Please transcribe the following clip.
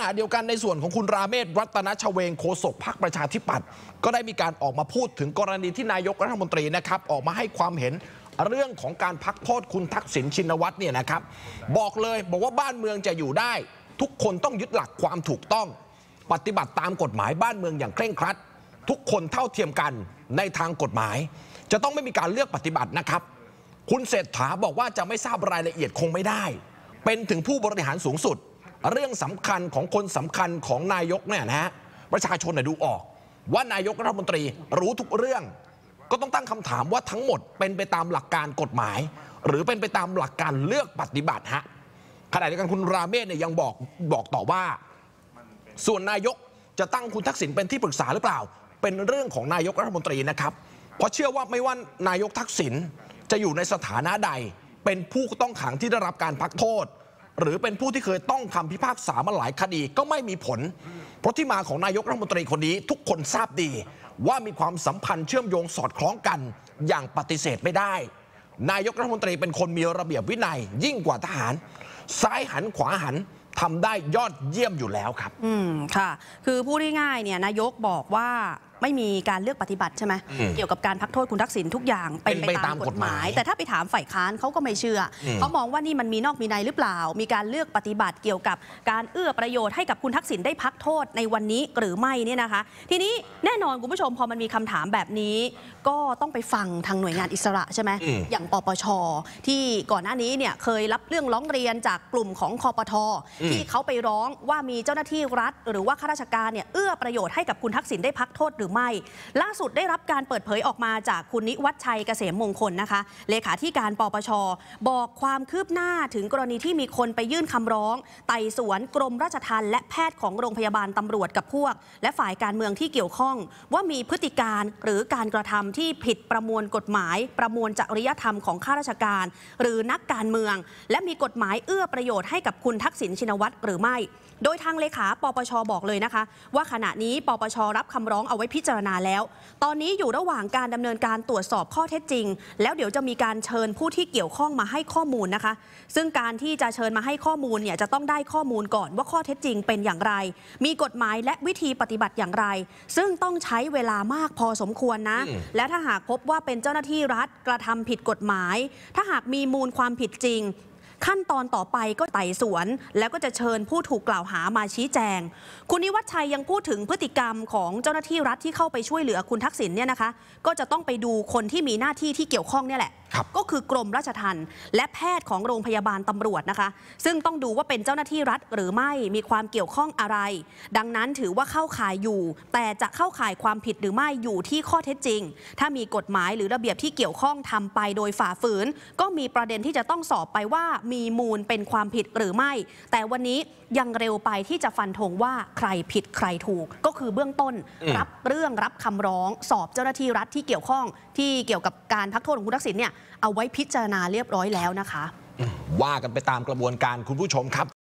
ณะเดียวกันในส่วนของคุณราเมศรัตนชเวงโฆษกพรรคประชาธิปัตย์ก็ได้มีการออกมาพูดถึงกรณีที่นายกรัฐมนตรีนะครับออกมาให้ความเห็นเรื่องของการพักโทษคุณทักษิณชินวัตรเนี่ยนะครับ บอกเลยบอกว่าบ้านเมืองจะอยู่ได้ ทุกคนต้องยึดหลักความถูกต้อง ปฏิบัติตามกฎหมายบ้านเมืองอย่างเคร่งครัด ทุกคนเท่าเทียมกันในทางกฎหมาย จะต้องไม่มีการเลือกปฏิบัตินะครับ คุณเศรษฐาบอกว่าจะไม่ทราบรายละเอียดคงไม่ได้ เป็นถึงผู้บริหารสูงสุด เรื่องสำคัญของคนสำคัญของนายกเนี่ยนะฮะประชาชนน่ะดูออก ว่านายกรัฐมนตรีรู้ทุกเรื่อง ก็ต้องตั้งคำถามว่าทั้งหมดเป็นไปตามหลักการกฎหมาย หรือเป็นไปตามหลักการเลือกปฏิบัติฮะขณะเดียวกันคุณราเมศเนี่ยยังบอกบอกต่อว่า ส่วนนายกจะตั้งคุณทักษิณเป็นที่ปรึกษาหรือเปล่า เป็นเรื่องของนายกรัฐมนตรีนะครับ เพราะเชื่อว่าไม่ว่านายกทักษิณจะอยู่ในสถานะใด เป็นผู้ต้องขังที่ได้รับการพักโทษ หรือเป็นผู้ที่เคยต้องคำพิพากษามาหลายคดีก็ไม่มีผล เพราะที่มาของนายกรัฐมนตรีคนนี้ทุกคนทราบดี ว่ามีความสัมพันธ์เชื่อมโยงสอดคล้องกัน อย่างปฏิเสธไม่ได้ นายกรัฐมนตรีเป็นคนมีระเบียบวินัย ยิ่งกว่าทหาร ซ้ายหันขวาหันทำได้ยอดเยี่ยมอยู่แล้วครับ อืมค่ะ คือพูดง่ายๆเนี่ยนายกบอกว่าไม่มีการเลือกปฏิบัติใช่ไหมอืมเกี่ยวกับการพักโทษคุณทักษิณทุกอย่างเป็นเป็นไปไปตาตามมกกฎฎหหมามายยแต่ถ้าไปถามฝ่ายค้านเขาก็ไม่เชื่ออมเขามองว่านี่มันมีนอกมีในหรือเปล่า มีการเลือกปฏิบัติเกี่ยวกับการเอื้อประโยชน์ให้กับคุณทักษิณได้พักโทษในวันนี้หรือไม่เนี่ยนะคะ ทีนี้แน่นอนคุณผู้ชมพอมันมีคำถามแบบนี้ ก็ต้องไปฟังทางหน่วยงานอิสระใช่ไหมอืมอย่างปปช ที่ก่อนหน้านี้เนี่ยเคยรับเรื่องร้องเรียนจากกลุ่มของคอปทที่เขาไปร้องว่ามีเจ้าหน้าที่รัฐ หรือว่าข้าราชการเนี่ยเอื้อประโยชน์ให้กับคุณทักษิณได้พักโทษหรือไม่ ล่าสุดได้รับการเปิดเผยออกมาจากคุณนิวัฒชัยเกษมมงคลนะคะ เลขาธิการปปช บอกความคืบหน้าถึงกรณีที่มีคนไปยื่นคำร้อง ไต่สวนกรมราชทัณฑ์และแพทย์ของโรงพยาบาลตำรวจกับพวก และฝ่ายการเมืองที่เกี่ยวข้อง ว่ามีพฤติการหรือการกระทำที่ผิดประมวลกฎหมาย ประมวลจริยธรรมของข้าราชการ หรือนักการเมือง และมีกฎหมายเอื้อประโยชน์ให้กับคุณทักษิณชินวัตรหรือไม่ โดยทางเลขาปปชบอกเลยนะคะ ว่าขณะนี้ปปชรับคำร้องเอาไว้พิจารณาแล้ว ตอนนี้อยู่ระหว่างการดำเนินการตรวจสอบข้อเท็จจริง แล้วเดี๋ยวจะมีการเชิญผู้ที่เกี่ยวข้องมาให้ข้อมูลนะคะ ซึ่งการที่จะเชิญมาให้ข้อมูลเนี่ยจะต้องได้ข้อมูลก่อนว่าข้อเท็จจริงเป็นอย่างไร มีกฎหมายและวิธีปฏิบัติอย่างไร ซึ่งต้องใช้เวลามากพอสมควรนะอืมและถ้าหากพบว่าเป็นเจ้าหน้าที่รัฐกระทำผิดกฎหมาย ถ้าหากมีมูลความผิดจริง ขั้นตอนต่อไปก็ไต่สวน แล้วก็จะเชิญผู้ถูกกล่าวหามาชี้แจง คุณนิวัฒชัยยังพูดถึงพฤติกรรมของเจ้าหน้าที่รัฐที่เข้าไปช่วยเหลือคุณทักษิณเนี่ยนะคะ ก็จะต้องไปดูคนที่มีหน้าที่ที่เกี่ยวข้องเนี่ยแหละครับก็คือกรมราชทัณฑ์และแพทย์ของโรงพยาบาลตำรวจนะคะ ซึ่งต้องดูว่าเป็นเจ้าหน้าที่รัฐหรือไม่มีความเกี่ยวข้องอะไร ดังนั้นถือว่าเข้าข่ายอยู่ แต่จะเข้าข่ายความผิดหรือไม่อยู่ที่ข้อเท็จจริง ถ้ามีกฎหมายหรือระเบียบที่เกี่ยวข้องทำไปโดยฝ่าฝืน ก็มีประเด็นที่จะต้องสอบไปว่ามีมูลเป็นความผิดหรือไม่ แต่วันนี้ยังเร็วไปที่จะฟันธงว่าใครผิดใครถูก ก็คือเบื้องต้นอืมรับเรื่องรับคำร้อง สอบเจ้าหน้าที่รัฐที่เกี่ยวข้อง ที่เกี่ยวกับการพักโทษของคุณทักษิณเนี่ยเอาไว้พิจารณาเรียบร้อยแล้วนะคะ ว่ากันไปตามกระบวนการคุณผู้ชมครับ